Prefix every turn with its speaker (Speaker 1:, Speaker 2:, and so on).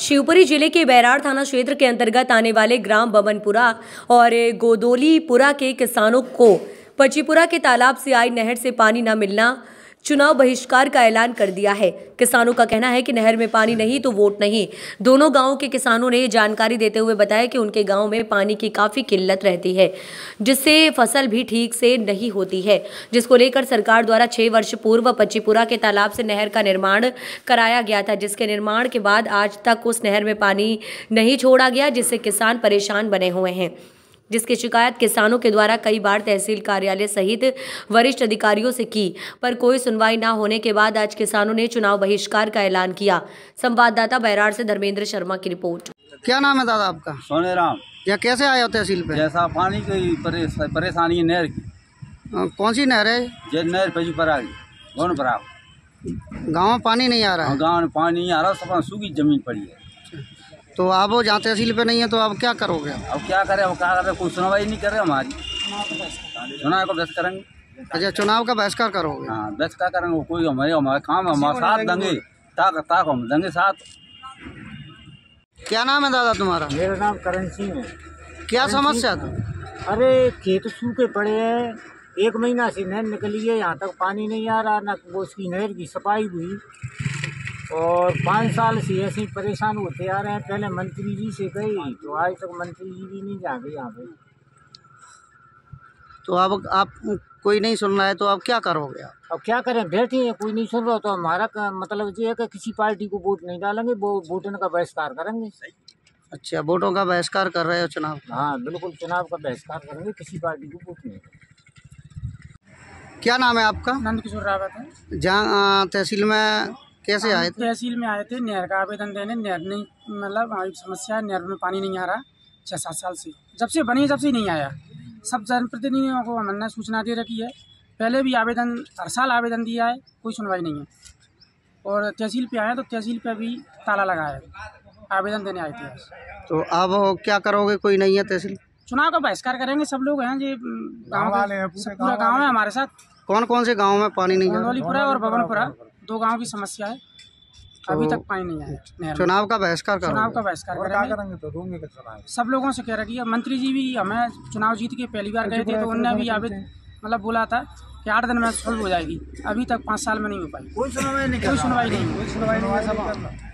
Speaker 1: शिवपुरी ज़िले के बैराड़ थाना क्षेत्र के अंतर्गत आने वाले ग्राम बमनपुरा और गोदोलीपुरा के किसानों को पचीपुरा के तालाब से आई नहर से पानी न मिलना चुनाव बहिष्कार का ऐलान कर दिया है। किसानों का कहना है कि नहर में पानी नहीं तो वोट नहीं। दोनों गाँवों के किसानों ने जानकारी देते हुए बताया कि उनके गाँव में पानी की काफ़ी किल्लत रहती है, जिससे फ़सल भी ठीक से नहीं होती है, जिसको लेकर सरकार द्वारा छह वर्ष पूर्व पच्चीपुरा के तालाब से नहर का निर्माण कराया गया था, जिसके निर्माण के बाद आज तक उस नहर में पानी नहीं छोड़ा गया, जिससे किसान परेशान बने हुए हैं। जिसकी शिकायत किसानों के द्वारा कई बार तहसील कार्यालय सहित वरिष्ठ अधिकारियों से की पर कोई सुनवाई न होने के बाद आज किसानों ने चुनाव बहिष्कार का ऐलान किया। संवाददाता बैराड़ से धर्मेंद्र शर्मा की रिपोर्ट।
Speaker 2: क्या नाम है दादा आपका?
Speaker 3: सोने राम।
Speaker 2: या कैसे आए हो तहसील पे?
Speaker 3: जैसा पानी की परेशानी है नहर की।
Speaker 2: कौन सी नहर है?
Speaker 3: जे नहर पे पर आ गई कौन पर आओ
Speaker 2: गाँव में पानी नहीं आ रहा है?
Speaker 3: गाँव में पानी नहीं आ रहा सब सूखी ज़मीन पड़ी है।
Speaker 2: तो आप वो जहाँ तहसील पे नहीं है तो आप क्या करोगे?
Speaker 3: अब क्या करें अब क्या करें कोई सुनवाई नहीं करे हमारी। सुना को बस करेंगे।
Speaker 2: अच्छा चुनाव का बहिष्कार करोगे?
Speaker 3: हाँ क्या करेंगे कोई हमारे हमारे काम है हमारे साथ देंगे ताक ताक हम देंगे साथ।
Speaker 2: क्या नाम है दादा तुम्हारा?
Speaker 4: मेरा नाम करण सिंह है।
Speaker 2: क्या समस्या था?
Speaker 4: अरे खेत सूखे पड़े हैं। एक महीना से नहर निकली है यहाँ तक पानी नहीं आ रहा ना वो उसकी नहर की सफ़ाई हुई। और पाँच साल से ऐसे ही परेशान होते आ रहे हैं। पहले मंत्री जी से गई तो आज तक मंत्री जी भी नहीं जा जाके यहाँ पे।
Speaker 2: तो अब आप कोई नहीं सुन रहा है तो आप क्या करोगे आप?
Speaker 4: अब क्या करें बैठे हैं कोई नहीं सुन रहा तो हमारा मतलब ये है कि किसी पार्टी को वोट नहीं डालेंगे वो वोटन का बहिष्कार करेंगे।
Speaker 2: अच्छा वोटों का बहिष्कार कर रहे हो चुनाव
Speaker 4: हाँ बिल्कुल चुनाव का बहिष्कार करेंगे किसी पार्टी को वोट नहीं
Speaker 2: क्या नाम है आपका?
Speaker 5: नंद किशोर रावत है।
Speaker 2: जहाँ तहसील में कैसे आए थे?
Speaker 5: तहसील में आए थे नहर का आवेदन देने नहर नहीं मतलब हमारी समस्या है नहर में पानी नहीं आ रहा छः सात साल से। जब से बनी जब से नहीं आया। सब जनप्रतिनिधियों को हमने सूचना दे रखी है। पहले भी आवेदन हर साल आवेदन दिया है कोई सुनवाई नहीं है। और तहसील पे आए तो तहसील पे भी ताला लगा है। आवेदन देने आए थे
Speaker 2: तो अब क्या करोगे? कोई नहीं है तहसील?
Speaker 5: चुनाव का बहिष्कार करेंगे सब लोग हैं जी गाँव पूरा गाँव है हमारे साथ।
Speaker 2: कौन कौन से गाँव में पानी नहीं
Speaker 5: है? और भवनपुरा दो गाँव की समस्या है। अभी तक पानी नहीं आया
Speaker 2: चुनाव का बहिष्कार
Speaker 5: चुनाव का बहिष्कार करेंगे। सब लोगों से कह रहा है मंत्री जी भी हमें चुनाव जीत के पहली बार गए थे तो उनने भी आवेदन मतलब बोला था कि आठ दिन में सॉल्व हो जाएगी। अभी तक पाँच साल में नहीं हो पाई। कोई सुनवाई नहीं कोई सुनवाई नहीं।